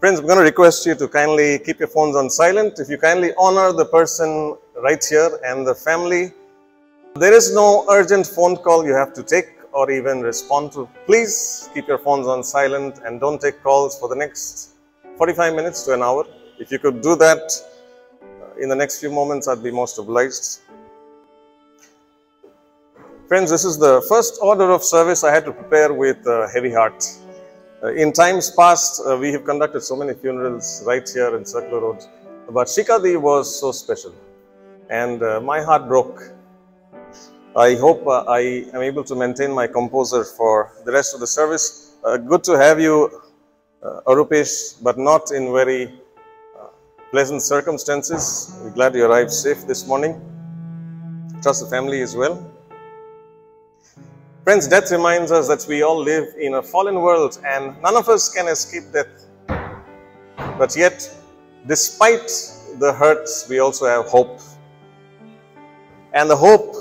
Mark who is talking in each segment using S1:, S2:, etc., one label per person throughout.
S1: Friends, I'm going to request you to kindly keep your phones on silent. If you kindly honor the person right here and the family, there is no urgent phone call you have to take or even respond to. Please keep your phones on silent and don't take calls for the next 45 minutes to an hour. If you could do that uh, in the next few moments, I'd be most obliged. Friends, this is the first order of service I had to prepare with a heavy heart. Uh, in times past, uh, we have conducted so many funerals right here in Circular Road, but Shikadi was so special, and uh, my heart broke. I hope I am able to maintain my composure for the rest of the service. Good to have you, Arupesh, but not in very pleasant circumstances. We're glad you arrived safe this morning. Trust the family as well. Friends, death reminds us that we all live in a fallen world and none of us can escape death. But yet, despite the hurts, we also have hope. And the hope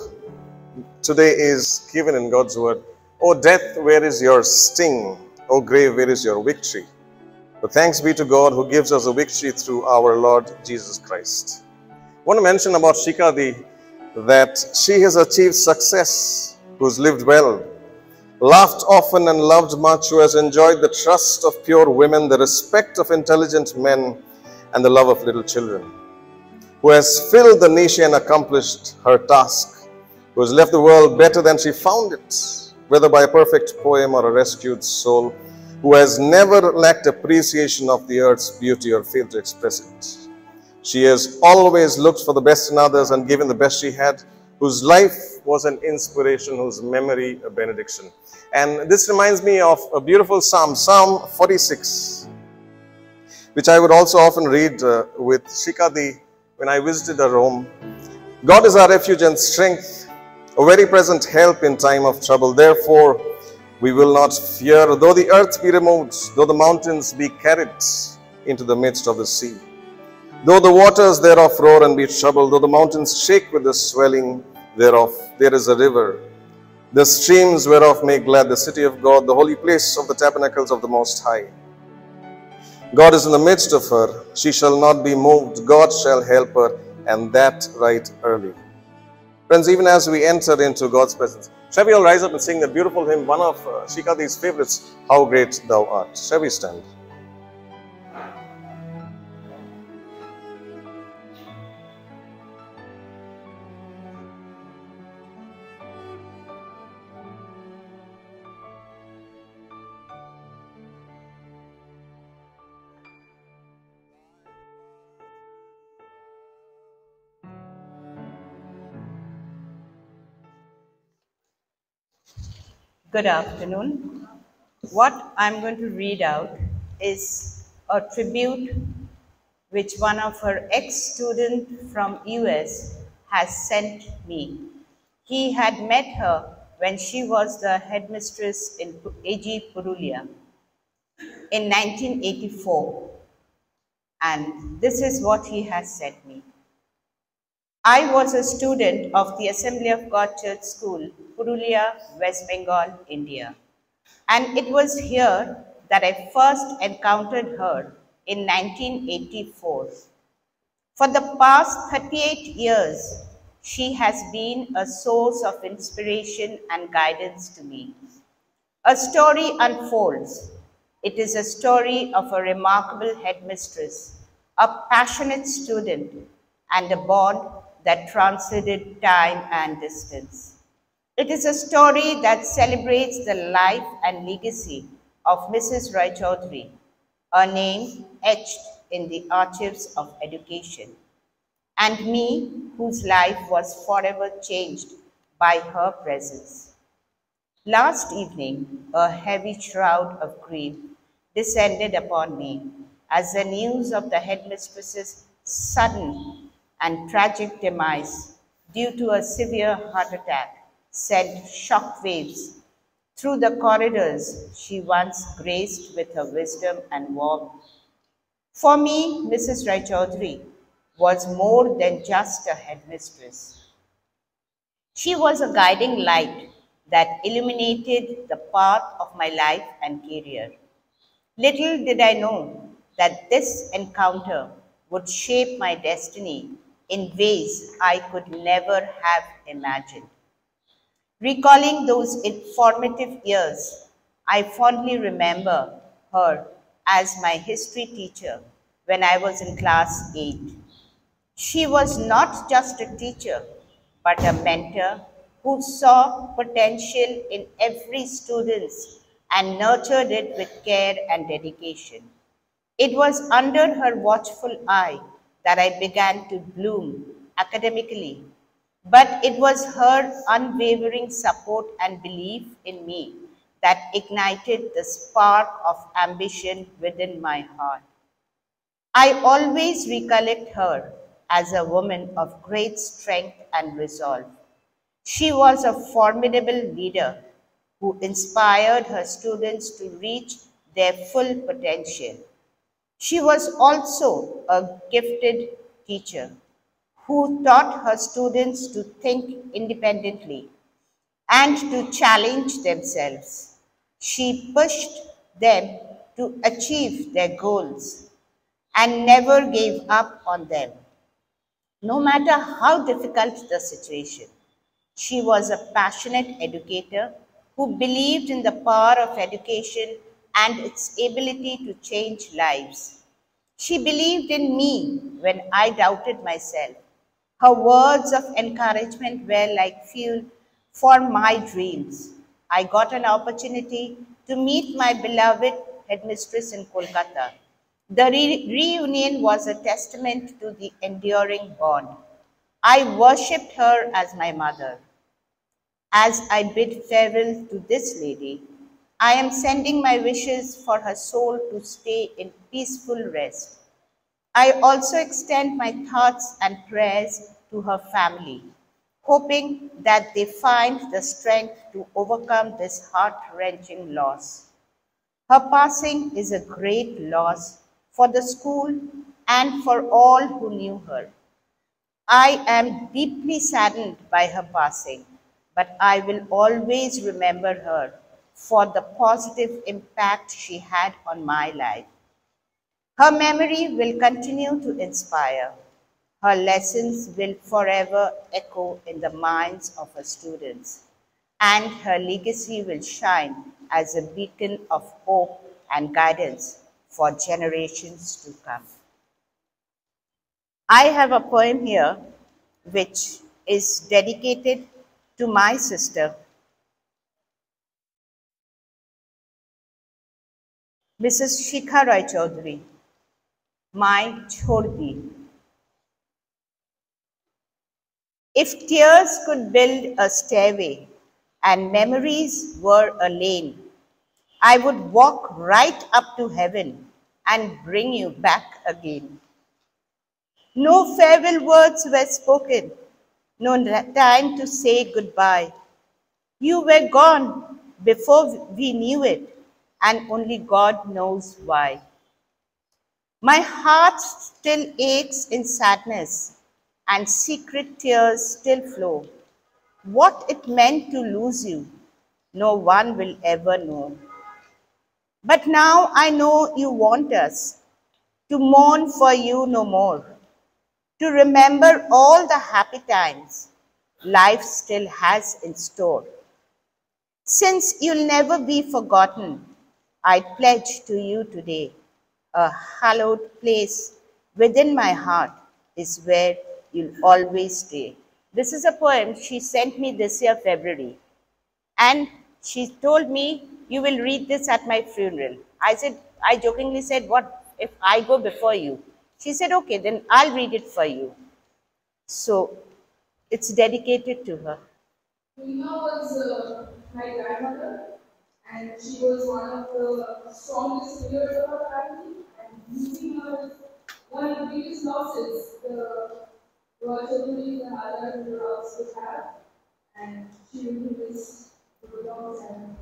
S1: today is given in God's word. O death, where is your sting? O grave, where is your victory? But thanks be to God who gives us a victory through our Lord Jesus Christ. I want to mention about Shikadi that she has achieved success, who's lived well, laughed often and loved much, who has enjoyed the trust of pure women, the respect of intelligent men, and the love of little children, who has filled the niche and accomplished her task, who has left the world better than she found it, whether by a perfect poem or a rescued soul, who has never lacked appreciation of the earth's beauty or failed to express it. She has always looked for the best in others and given the best she had, whose life was an inspiration, whose memory a benediction. And this reminds me of a beautiful psalm, Psalm 46, which I would also often read uh, with Shikadi when I visited her home. God is our refuge and strength, a very present help in time of trouble. Therefore, we will not fear, though the earth be removed, though the mountains be carried into the midst of the sea. Though the waters thereof roar and be troubled, though the mountains shake with the swelling thereof, there is a river. The streams whereof make glad the city of God, the holy place of the tabernacles of the Most High. God is in the midst of her. She shall not be moved. God shall help her, and that right early. Friends, even as we enter into God's presence, shall we all rise up and sing that beautiful hymn, one of uh, Shikadi's favorites, How Great Thou Art? Shall we stand?
S2: Good afternoon. What I'm going to read out is a tribute which one of her ex-student from US has sent me. He had met her when she was the headmistress in AG Purulia in 1984. And this is what he has sent me. I was a student of the Assembly of God Church School, Purulia, West Bengal, India. And it was here that I first encountered her in 1984. For the past 38 years, she has been a source of inspiration and guidance to me. A story unfolds. It is a story of a remarkable headmistress, a passionate student, and a bond that transcended time and distance. It is a story that celebrates the life and legacy of Mrs. Roy Chowdhury, a name etched in the archives of education, and me, whose life was forever changed by her presence. Last evening, a heavy shroud of grief descended upon me as the news of the headmistress's sudden and tragic demise due to a severe heart attack sent shock waves through the corridors she once graced with her wisdom and warmth. For me, Mrs. Roy Chowdhury was more than just a headmistress. She was a guiding light that illuminated the path of my life and career. Little did I know that this encounter would shape my destiny in ways I could never have imagined. Recalling those informative years, I fondly remember her as my history teacher when I was in class 8. She was not just a teacher, but a mentor who saw potential in every student and nurtured it with care and dedication. It was under her watchful eye that I began to bloom academically, but it was her unwavering support and belief in me that ignited the spark of ambition within my heart. I always recollect her as a woman of great strength and resolve. She was a formidable leader who inspired her students to reach their full potential. She was also a gifted teacher who taught her students to think independently and to challenge themselves. She pushed them to achieve their goals and never gave up on them. No matter how difficult the situation, she was a passionate educator who believed in the power of education and its ability to change lives. She believed in me when I doubted myself. Her words of encouragement were like fuel for my dreams. I got an opportunity to meet my beloved headmistress in Kolkata. The re- reunion was a testament to the enduring bond. I worshipped her as my mother. As I bid farewell to this lady, I am sending my wishes for her soul to stay in peaceful rest. I also extend my thoughts and prayers to her family, hoping that they find the strength to overcome this heart wrenching loss. Her passing is a great loss for the school and for all who knew her. I am deeply saddened by her passing but I will always remember her for the positive impact she had on my life. Her memory will continue to inspire. Her lessons will forever echo in the minds of her students, and her legacy will shine as a beacon of hope and guidance for generations to come. I have a poem here which is dedicated to my sister, Mrs. Shikha Chowdhury, my Chhoddi. If tears could build a stairway and memories were a lane, I would walk right up to heaven and bring you back again. No farewell words were spoken no time to say goodbye. You were gone before we knew it, and only God knows why. My heart still aches in sadness, and secret tears still flow. What it meant to lose you, no one will ever know. But now I know you want us to mourn for you no more to remember all the happy times life still has in store. Since you'll never be forgotten, I pledge to you today a hallowed place within my heart is where you'll always stay. This is a poem she sent me this year, February. And she told me, You will read this at my funeral. I said, I jokingly said, What if I go before you? She said, okay, then I'll read it for you. So it's dedicated to her.
S3: Rima was uh, my grandmother and she was one of the strongest pillars of our family and losing her one of the biggest losses the royalty the mother the would have and she be missed for a long time.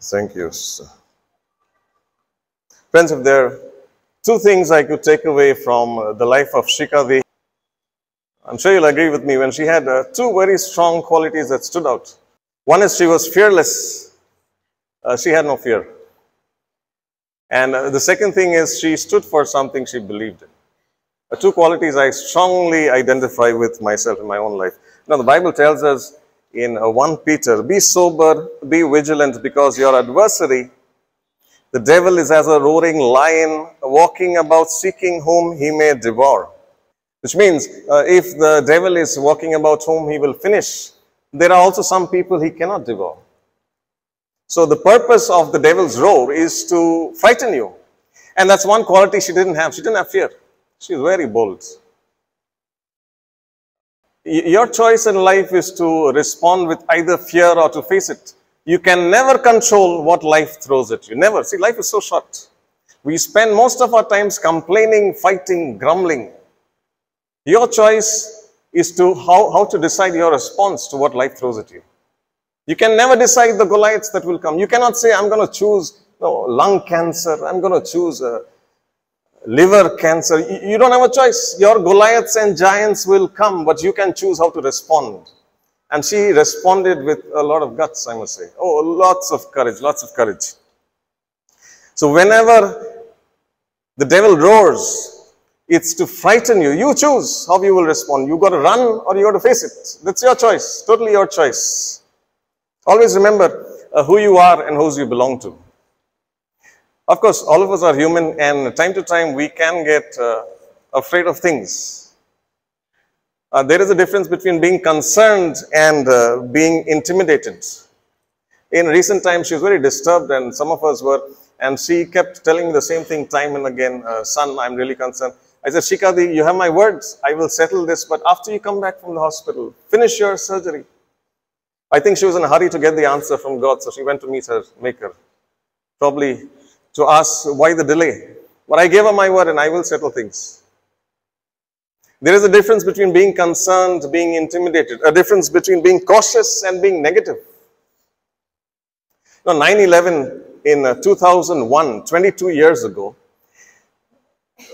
S1: Thank you. Friends, if there are two things I could take away from uh, the life of Shikha I'm sure you'll agree with me when she had uh, two very strong qualities that stood out. One is she was fearless. Uh, she had no fear. And uh, the second thing is she stood for something she believed in. Two qualities I strongly identify with myself in my own life. Now, the Bible tells us in uh, 1 Peter, be sober, be vigilant, because your adversary, the devil, is as a roaring lion, walking about seeking whom he may devour. Which means, uh, if the devil is walking about whom he will finish, there are also some people he cannot devour. So the purpose of the devil's roar is to frighten you. And that's one quality she didn't have. She didn't have fear. She was very bold. Your choice in life is to respond with either fear or to face it. You can never control what life throws at you. Never. See, life is so short. We spend most of our times complaining, fighting, grumbling. Your choice is to how, how to decide your response to what life throws at you. You can never decide the Goliaths that will come. You cannot say, I'm going to choose no, lung cancer, I'm going to choose a liver cancer. You, you don't have a choice. Your Goliaths and giants will come, but you can choose how to respond. And she responded with a lot of guts, I must say. Oh, lots of courage, lots of courage. So whenever the devil roars, it's to frighten you. You choose how you will respond. You got to run or you got to face it. That's your choice. Totally your choice. Always remember uh, who you are and whose you belong to. Of course, all of us are human and time to time we can get uh, afraid of things. Uh, there is a difference between being concerned and uh, being intimidated. In recent times, she was very disturbed and some of us were, and she kept telling me the same thing time and again, uh, son, I'm really concerned. I said, Shikadi, you have my words. I will settle this, but after you come back from the hospital, finish your surgery. I think she was in a hurry to get the answer from God, so she went to meet her maker, probably to ask why the delay. But I gave her my word and I will settle things. There is a difference between being concerned, being intimidated, a difference between being cautious and being negative. Now, 9 11 in uh, 2001, 22 years ago,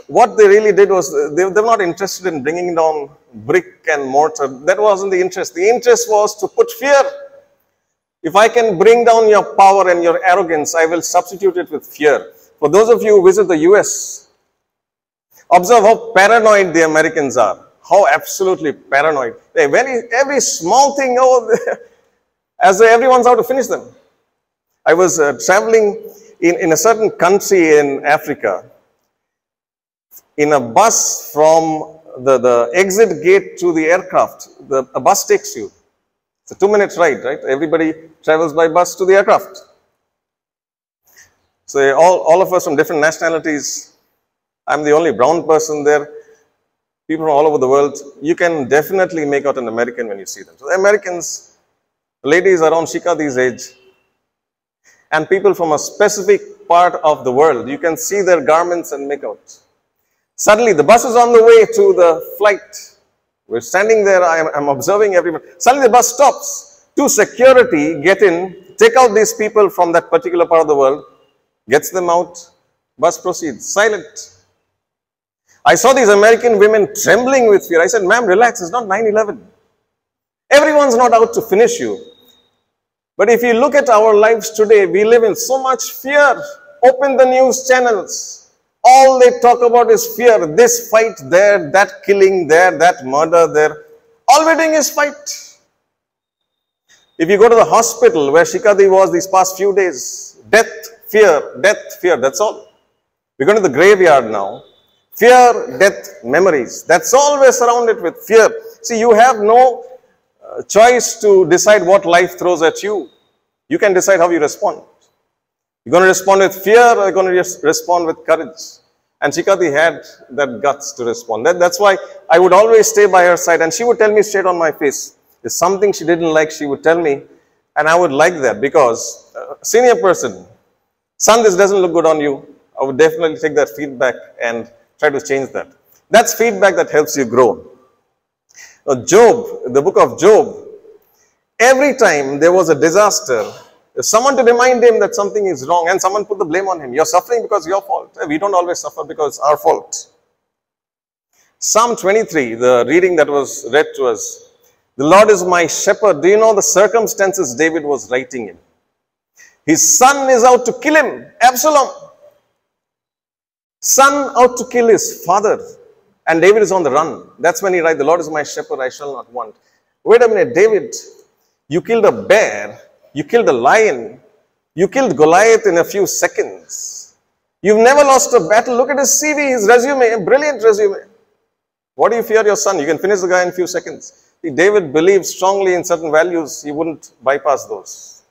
S1: what they really did was uh, they, they were not interested in bringing down brick and mortar. That wasn't the interest. The interest was to put fear. If I can bring down your power and your arrogance, I will substitute it with fear. For those of you who visit the US, observe how paranoid the Americans are. How absolutely paranoid. They very every small thing, oh, as everyone's out to finish them. I was uh, traveling in, in a certain country in Africa in a bus from the, the exit gate to the aircraft. The, a bus takes you. It's a two minute ride, right? Everybody travels by bus to the aircraft. So all, all of us from different nationalities, I'm the only brown person there. People from all over the world, you can definitely make out an American when you see them. So the Americans, ladies around Shikadi's age, and people from a specific part of the world, you can see their garments and make out. Suddenly, the bus is on the way to the flight. We're standing there, I am, I'm observing everyone. Suddenly, the bus stops. Two security get in, take out these people from that particular part of the world, gets them out, bus proceeds, silent. I saw these American women trembling with fear. I said, ma'am, relax, it's not 9-11. Everyone's not out to finish you. But if you look at our lives today, we live in so much fear. Open the news channels. All they talk about is fear. This fight there, that killing there, that murder there. All we're doing is fight. If you go to the hospital where Shikadi was these past few days, death, fear, death, fear, that's all. We're going to the graveyard now. Fear, death, memories. That's all we're surrounded with, fear. See, you have no uh, choice to decide what life throws at you. You can decide how you respond. You're going to respond with fear or you're going to respond with courage. And Shikadi had that guts to respond. That, that's why I would always stay by her side and she would tell me straight on my face. If something she didn't like, she would tell me. And I would like that because uh, senior person, son, this doesn't look good on you. I would definitely take that feedback and try to change that. That's feedback that helps you grow. Now, Job, the book of Job, every time there was a disaster, someone to remind him that something is wrong and someone put the blame on him. You're suffering because your fault. Eh, we don't always suffer because it's our fault. Psalm 23, the reading that was read to us, The Lord is my shepherd. Do you know the circumstances David was writing in? His son is out to kill him, Absalom. Son out to kill his father. And David is on the run. That's when he writes, The Lord is my shepherd, I shall not want. Wait a minute, David, you killed a bear, you killed a lion, you killed Goliath in a few seconds. You've never lost a battle. Look at his CV, his resume, a brilliant resume. What do you fear your son? You can finish the guy in a few seconds. David believed strongly in certain values, he wouldn't bypass those.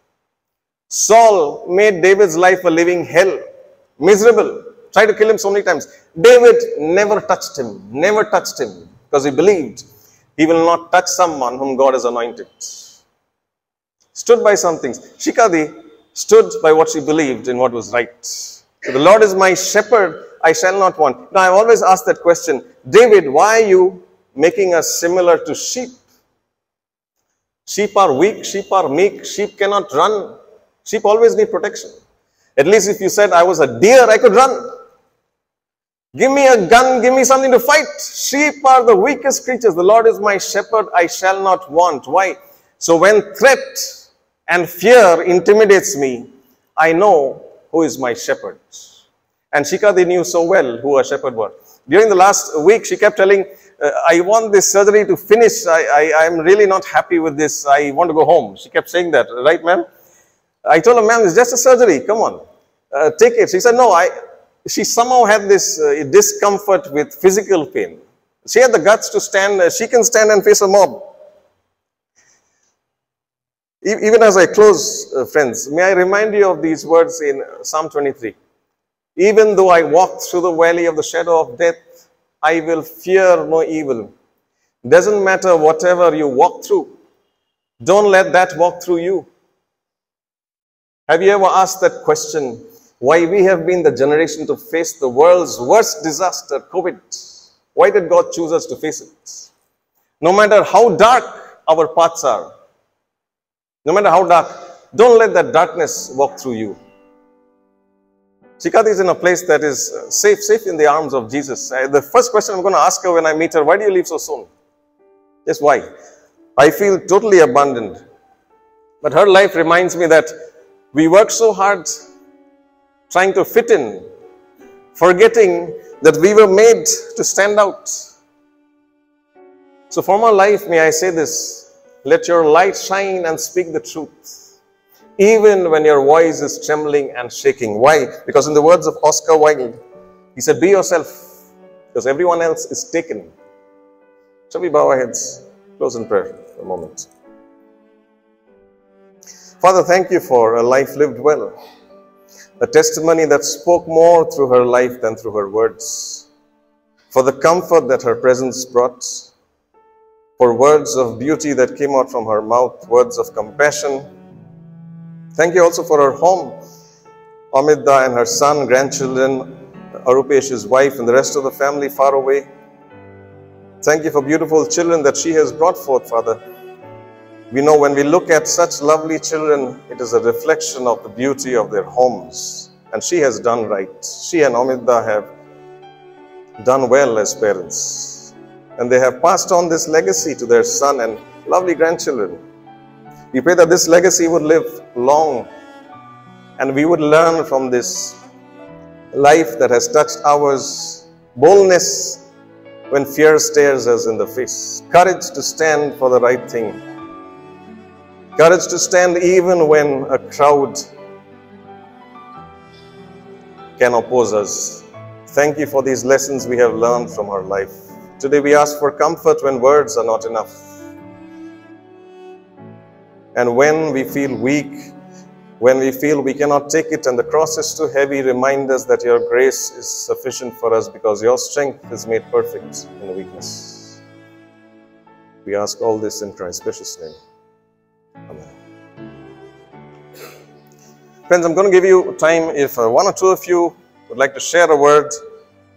S1: Saul made David's life a living hell, miserable, tried to kill him so many times. David never touched him, never touched him, because he believed he will not touch someone whom God has anointed. Stood by some things. Shikadi stood by what she believed in what was right. So the Lord is my shepherd, I shall not want. Now I've always asked that question, David, why are you making us similar to sheep? Sheep are weak, sheep are meek, sheep cannot run. Sheep always need protection. At least if you said I was a deer, I could run. Give me a gun, give me something to fight. Sheep are the weakest creatures. The Lord is my shepherd, I shall not want. Why? So when threat and fear intimidates me, I know who is my shepherd. And Shikadi knew so well who a shepherd was. During the last week, she kept telling, uh, I want this surgery to finish. I, I, I'm really not happy with this. I want to go home. She kept saying that, right, ma'am? I told her, ma'am, it's just a surgery. Come on, uh, take it. She said, no, I, she somehow had this uh, discomfort with physical pain. She had the guts to stand, uh, she can stand and face a mob. Even as I close, uh, friends, may I remind you of these words in Psalm 23. Even though I walk through the valley of the shadow of death, I will fear no evil. Doesn't matter whatever you walk through. Don't let that walk through you. Have you ever asked that question? Why we have been the generation to face the world's worst disaster, COVID? Why did God choose us to face it? No matter how dark our paths are, no matter how dark, don't let that darkness walk through you. Shikadi is in a place that is uh, safe, safe in the arms of Jesus. The first question I'm going to ask her when I meet her, why do you leave so soon? Just why? I feel totally abandoned. But her life reminds me that we work so hard trying to fit in, forgetting that we were made to stand out. So for my life, may I say this, let your light shine and speak the truth. Even when your voice is trembling and shaking. Why? Because in the words of Oscar Wilde, he said, Be yourself, because everyone else is taken. Shall we bow our heads? Close in prayer for a moment. Father, thank you for a life lived well. A testimony that spoke more through her life than through her words. For the comfort that her presence brought for words of beauty that came out from her mouth, words of compassion. Thank you also for her home, Amida and her son, grandchildren, Arupesh's wife, and the rest of the family far away. Thank you for beautiful children that she has brought forth, Father. We know when we look at such lovely children, it is a reflection of the beauty of their homes. And she has done right. She and Amida have done well as parents and they have passed on this legacy to their son and lovely grandchildren. We pray that this legacy would live long and we would learn from this life that has touched ours boldness when fear stares us in the face, courage to stand for the right thing, courage to stand even when a crowd can oppose us. Thank you for these lessons we have learned from our life. Today we ask for comfort when words are not enough. And when we feel weak, when we feel we cannot take it and the cross is too heavy, remind us that your grace is sufficient for us because your strength is made perfect in weakness. We ask all this in Christ's precious name. Amen. Friends, I'm going to give you time if uh, one or two of you would like to share a word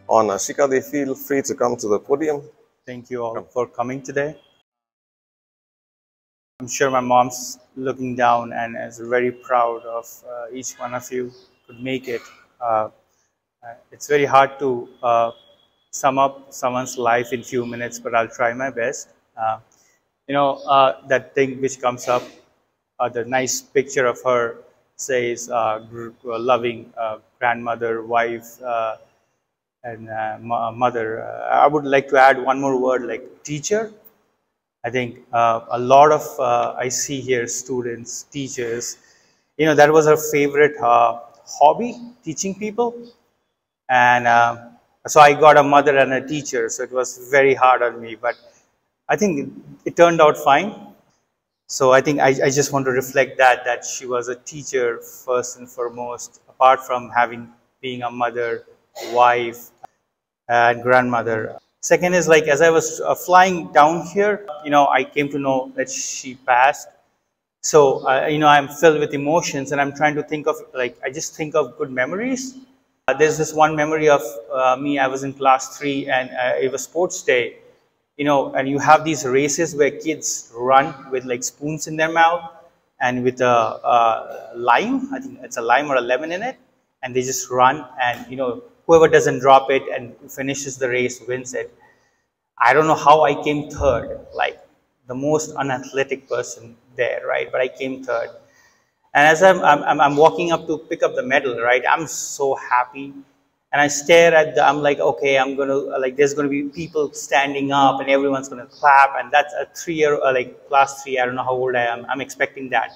S1: on Ashika, they feel free to come to the podium.
S4: Thank you all for coming today. I'm sure my mom's looking down and is very proud of uh, each one of you could make it. Uh, uh, it's very hard to uh, sum up someone's life in few minutes, but I'll try my best. Uh, you know, uh, that thing which comes up, uh, the nice picture of her says loving uh, grandmother, wife, uh, and uh, mo- mother. Uh, I would like to add one more word like teacher. I think uh, a lot of uh, I see here students, teachers, you know, that was her favorite uh, hobby, teaching people. And uh, so I got a mother and a teacher, so it was very hard on me, but I think it turned out fine. So I think I, I just want to reflect that that she was a teacher first and foremost, apart from having being a mother, wife, and grandmother. Second is like as I was uh, flying down here, you know, I came to know that she passed. So uh, you know, I'm filled with emotions, and I'm trying to think of like I just think of good memories. Uh, there's this one memory of uh, me. I was in class three, and uh, it was sports day. You know, and you have these races where kids run with like spoons in their mouth and with a, uh lime. I think it's a lime or a lemon in it, and they just run. And you know, whoever doesn't drop it and finishes the race wins it. I don't know how I came third, like the most unathletic person there, right? But I came third. And as I'm, I'm, I'm- walking up to pick up the medal, right? I'm so happy. And I stare at the, I'm like, okay, I'm going to, like, there's going to be people standing up and everyone's going to clap. And that's a three year, uh, like, class three, I don't know how old I am. I'm expecting that.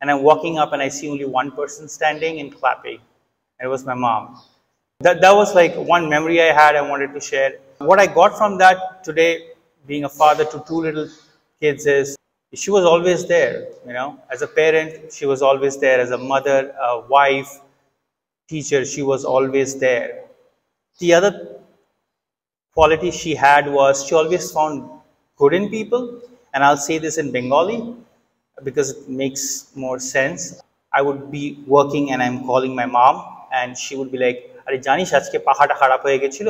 S4: And I'm walking up and I see only one person standing and clapping. And it was my mom. That, that was like one memory I had I wanted to share. What I got from that today, being a father to two little kids, is she was always there. You know, as a parent, she was always there. As a mother, a wife, teacher, she was always there. The other quality she had was she always found good in people. And I'll say this in Bengali because it makes more sense. I would be working and I'm calling my mom, and she would be like, আরে জানিস আজকে পাহাটা খারাপ হয়ে গেছিল?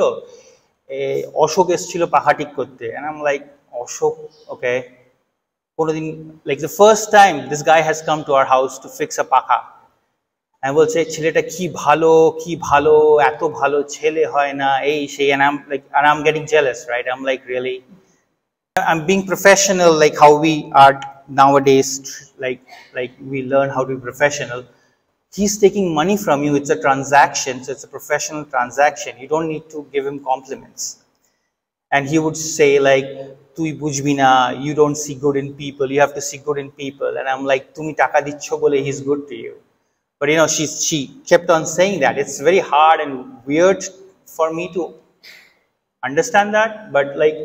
S4: অশোক এসেছিল পাহা ঠিক করতে। Like Ashok okay কোনোদিন like the first time this guy has come to our house to fix a pakha. আমি বলছে, ছেলেটা কি ভালো কি ভালো, এত ভালো ছেলে হয় না। এই সেই and I'm getting jealous right I'm like really I'm being professional like how we are now dressed like like we learn how to be professional He's taking money from you. It's a transaction, so it's a professional transaction. You don't need to give him compliments. And he would say like, "Tui bujbina, you don't see good in people. You have to see good in people." And I'm like, "Tumi taka dicho bole, he's good to you." But you know, she she kept on saying that. It's very hard and weird for me to understand that, but like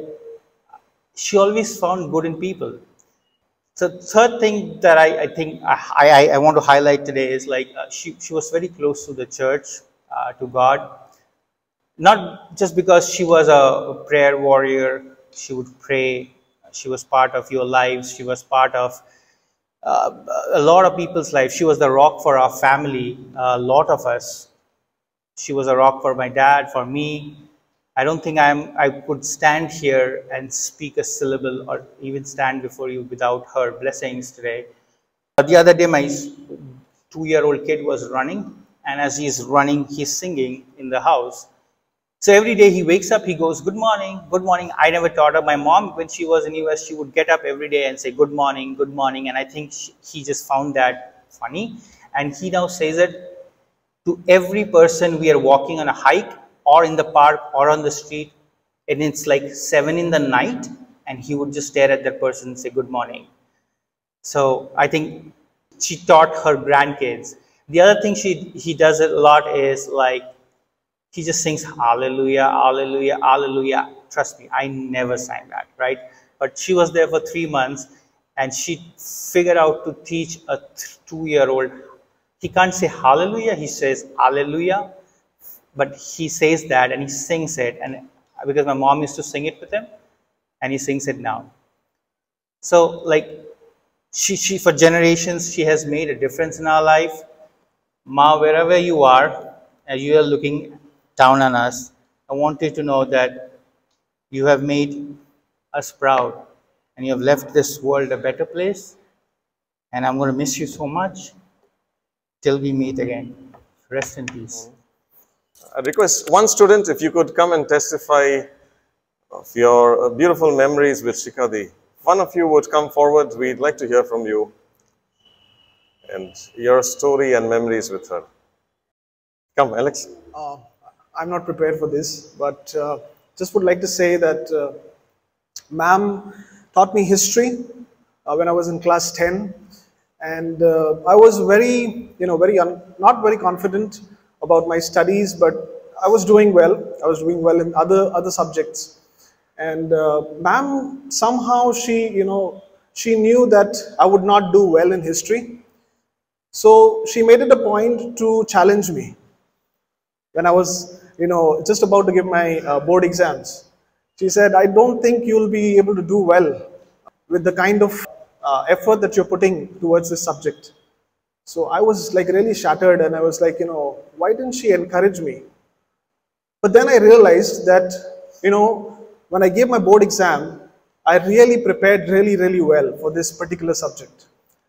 S4: she always found good in people. So third thing that I, I think I, I, I want to highlight today is like uh, she, she was very close to the church, uh, to God. Not just because she was a prayer warrior, she would pray, she was part of your lives, she was part of uh, a lot of people's lives. She was the rock for our family, a lot of us. She was a rock for my dad, for me. I don't think I'm, I could stand here and speak a syllable or even stand before you without her blessings today. But the other day, my two year old kid was running, and as he's running, he's singing in the house. So every day he wakes up, he goes, Good morning, good morning. I never taught her. My mom, when she was in the US, she would get up every day and say, Good morning, good morning. And I think she, he just found that funny. And he now says it to every person we are walking on a hike or in the park or on the street. And it's like seven in the night, and he would just stare at that person and say, Good morning. So I think she taught her grandkids. The other thing she he does a lot is like he just sings hallelujah, hallelujah, hallelujah. Trust me, I never sang that, right? But she was there for three months and she figured out to teach a two year old. He can't say hallelujah, he says hallelujah, but he says that and he sings it. And because my mom used to sing it with him, and he sings it now. So, like, she, she for generations, she has made a difference in our life. Ma, wherever you are, as you are looking down on us, I want you to know that you have made us proud and you have left this world a better place. And I'm going to miss you so much till we meet again. Rest in peace.
S1: I request one student if you could come and testify of your beautiful memories with Shikadi one of you would come forward, we'd like to hear from you and your story and memories with her. Come, Alex.
S5: Uh, I'm not prepared for this, but uh, just would like to say that uh, ma'am taught me history uh, when I was in class 10, and uh, I was very, you know, very not very confident about my studies, but I was doing well. I was doing well in other other subjects, and uh, ma'am somehow she, you know, she knew that I would not do well in history, so she made it a point to challenge me when I was, you know, just about to give my uh, board exams. She said, I don't think you'll be able to do well with the kind of uh, effort that you're putting towards this subject. So I was like really shattered and I was like, you know, why didn't she encourage me? But then I realized that, you know, when I gave my board exam, I really prepared really, really well for this particular subject.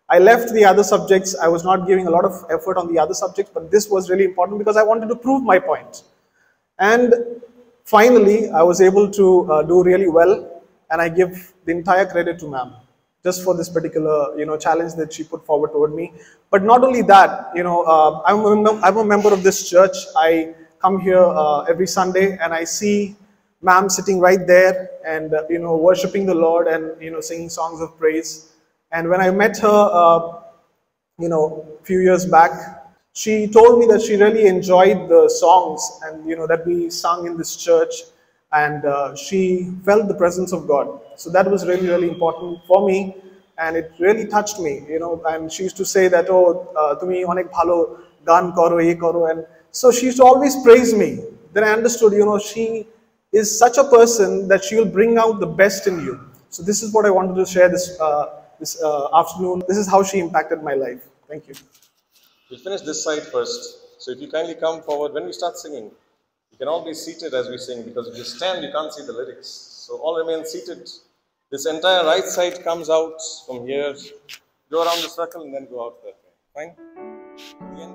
S5: I left the other subjects. I was not giving a lot of effort on the other subjects, but this was really important because I wanted to prove my point. And finally, I was able to uh, do really well, and I give the entire credit to ma'am just for this particular you know challenge that she put forward toward me. But not only that, you know, uh, I'm, I'm a member of this church. I come here uh, every Sunday, and I see ma'am sitting right there and uh, you know worshiping the Lord and you know singing songs of praise. And when I met her, uh, you know, a few years back, she told me that she really enjoyed the songs and you know that we sung in this church, and uh, she felt the presence of God. So that was really, really important for me, and it really touched me, you know. And she used to say that, oh, uh, tumi onek bhalo gan koro, ye koro, and so she used to always praise me. Then I understood, you know, she is such a person that she will bring out the best in you. So this is what I wanted to share this uh, this uh, afternoon. This is how she impacted my life. Thank you.
S1: We'll finish this side first. So if you kindly come forward when we start singing you can all be seated as we sing because if you stand, you can't see the lyrics. So all remain seated. This entire right side comes out from here, go around the circle and then go out that way. Fine?